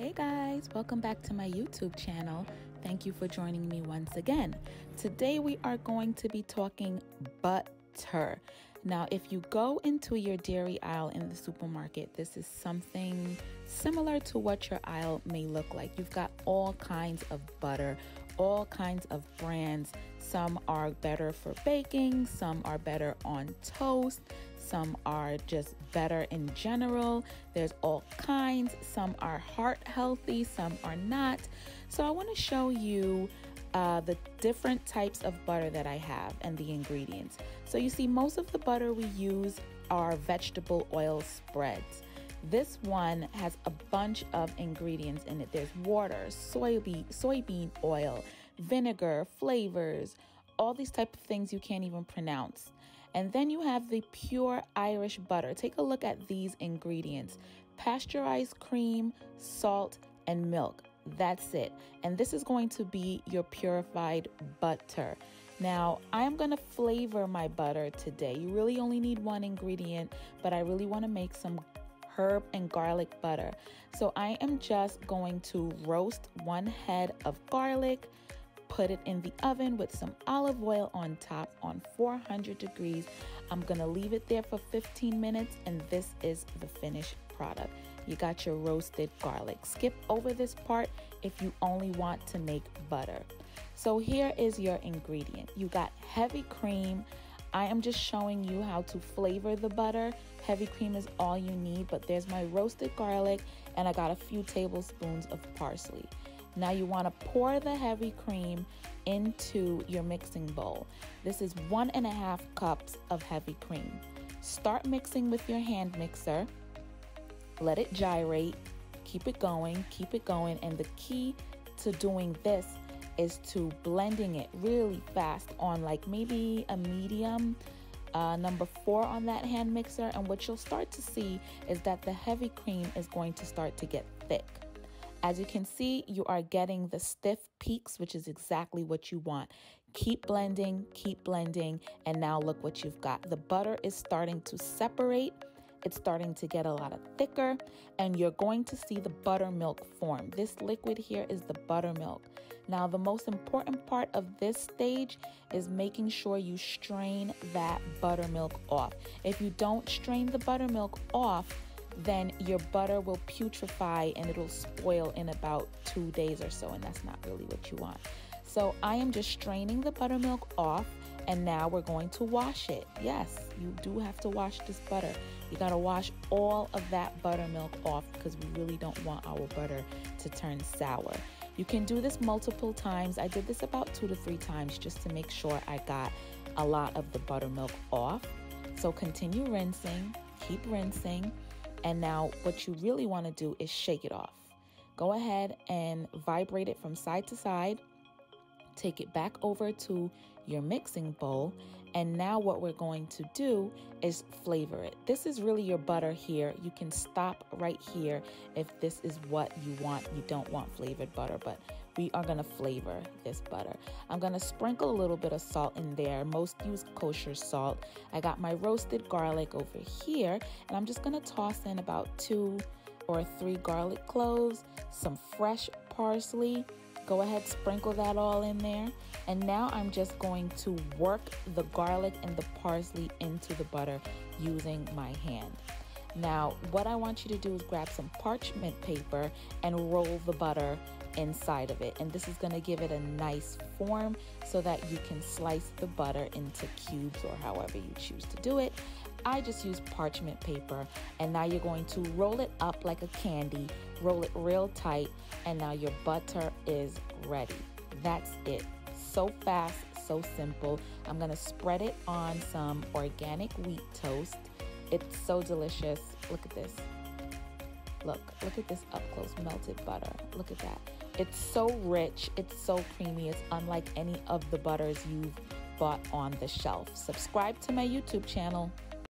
Hey guys, welcome back to my YouTube channel. Thank you for joining me once again. Today we are going to be talking butter. Now, if you go into your dairy aisle in the supermarket, this is something similar to what your aisle may look like. You've got all kinds of butter, all kinds of brands. Some are better for baking, some are better on toast, some are just better in general. There's all kinds. Some are heart healthy, some are not. So, I want to show you uh, the different types of butter that I have and the ingredients. So you see, most of the butter we use are vegetable oil spreads. This one has a bunch of ingredients in it. There's water, soybean, soybean oil, vinegar, flavors, all these type of things you can't even pronounce. And then you have the pure Irish butter. Take a look at these ingredients. Pasteurized cream, salt, and milk. That's it. And this is going to be your purified butter. Now, I'm to flavor my butter today. You really only need one ingredient, but I really want to make some herb and garlic butter. So I am just going to roast one head of garlic, put it in the oven with some olive oil on top on 400 degrees. I'm to leave it there for 15 minutes and this is the finished product. You got your roasted garlic. Skip over this part if you only want to make butter. So here is your ingredient. You got heavy cream. I am just showing you how to flavor the butter. Heavy cream is all you need, but there's my roasted garlic and I got a few tablespoons of parsley. Now you want to pour the heavy cream into your mixing bowl. This is one and a half cups of heavy cream. Start mixing with your hand mixer. Let it gyrate. Keep it going, keep it going. And the key to doing this is to blending it really fast on like maybe a medium uh, number four on that hand mixer. And what you'll start to see is that the heavy cream is going to start to get thick. As you can see, you are getting the stiff peaks, which is exactly what you want. Keep blending, keep blending, and now look what you've got. The butter is starting to separate. It's starting to get a lot of thicker, and you're going to see the buttermilk form. This liquid here is the buttermilk. Now, the most important part of this stage is making sure you strain that buttermilk off. If you don't strain the buttermilk off, then your butter will putrefy and it'll spoil in about two days or so, and that's not really what you want. So I am just straining the buttermilk off, and now we're going to wash it. Yes, you do have to wash this butter. You gotta wash all of that buttermilk off because we really don't want our butter to turn sour. You can do this multiple times. I did this about two to three times just to make sure I got a lot of the buttermilk off. So continue rinsing, keep rinsing. And now what you really want to do is shake it off. Go ahead and vibrate it from side to side. Take it back over to your mixing bowl. And now what we're going to do is flavor it. This is really your butter here. You can stop right here if this is what you want. You don't want flavored butter, but we are to flavor this butter. I'm to sprinkle a little bit of salt in there. Most use kosher salt. I got my roasted garlic over here, and I'm just to toss in about two or three garlic cloves, some fresh parsley. Go ahead, sprinkle that all in there. And now I'm just going to work the garlic and the parsley into the butter using my hand. Now, what I want you to do is grab some parchment paper and roll the butter inside of it. And this is going to give it a nice form so that you can slice the butter into cubes or however you choose to do it. I just use parchment paper and now you're going to roll it up like a candy, roll it real tight, and now your butter is ready. That's it. So fast, so simple. I'm to spread it on some organic wheat toast. It's so delicious. Look at this. Look, look at this up close melted butter. Look at that. It's so rich, it's so creamy. It's unlike any of the butters you've bought on the shelf. Subscribe to my YouTube channel.